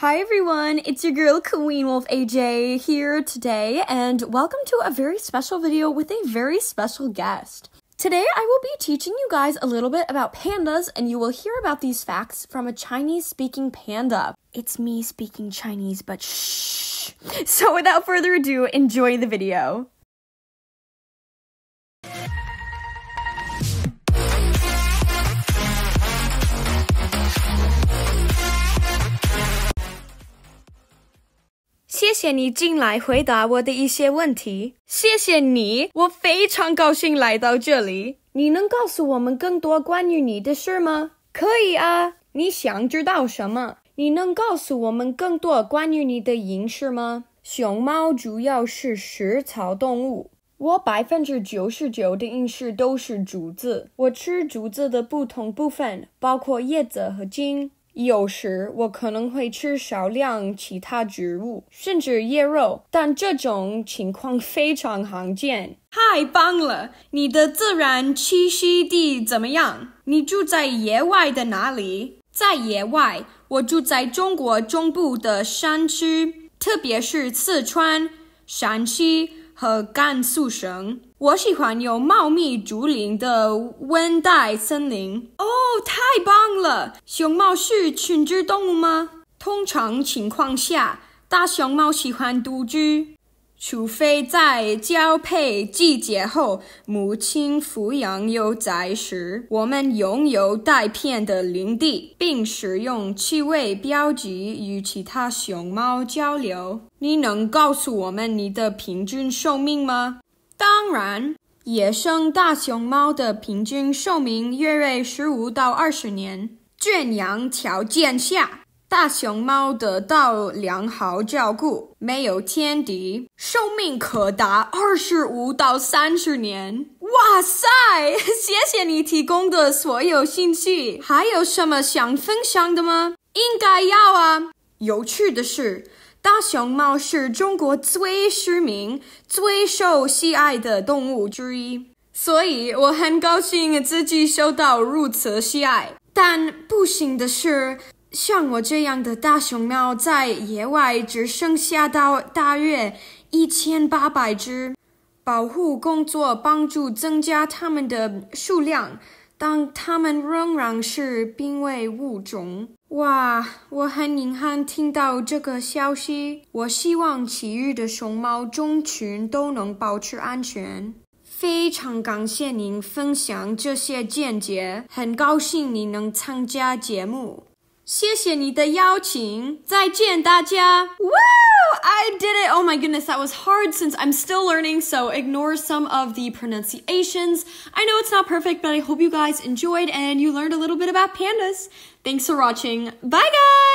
Hi everyone, it's your girl Queen Wolf AJ here today, and welcome to a very special video with a very special guest. Today I will be teaching you guys a little bit about pandas, and you will hear about these facts from a Chinese speaking panda. It's me speaking Chinese, but shh. So without further ado, enjoy the video. 谢谢你进来回答我的一些问题。谢谢你，我非常高兴来到这里。你能告诉我们更多关于你的事吗？可以啊。你想知道什么？你能告诉我们更多关于你的饮食吗？熊猫主要是食草动物。我百分之九十九的饮食都是竹子。我吃竹子的不同部分，包括叶子和茎。有时我可能会吃少量其他植物，甚至叶肉，但这种情况非常罕见。太棒了！你的自然栖息地怎么样？你住在野外的哪里？在野外，我住在中国中部的山区，特别是四川、陕西和甘肃省。我喜欢有茂密竹林的温带森林。哦，太棒了！熊猫是群居动物吗？通常情况下，大熊猫喜欢独居。除非在交配季节后，母亲抚养幼崽时，我们拥有带片的领地，并使用气味标记与其他熊猫交流。你能告诉我们你的平均寿命吗？当然，野生大熊猫的平均寿命约为十五到二十年。圈养条件下。大熊猫得到良好照顾，没有天敌，寿命可达二十五到三十年。哇塞！谢谢你提供的所有信息。还有什么想分享的吗？应该要啊。有趣的是，大熊猫是中国最知名、最受喜爱的动物之一，所以我很高兴自己受到如此喜爱。但不幸的是。像我这样的大熊猫在野外只剩下到大约一千八百只。保护工作帮助增加它们的数量，但它们仍然是濒危物种。哇，我很遗憾听到这个消息。我希望其余的熊猫种群都能保持安全。非常感谢您分享这些见解，很高兴你能参加节目。谢谢你的邀请，再见大家。Woo! I did it! Oh my goodness, that was hard since I'm still learning, so ignore some of the pronunciations. I know it's not perfect, but I hope you guys enjoyed and you learned a little bit about pandas. Thanks for watching. Bye guys!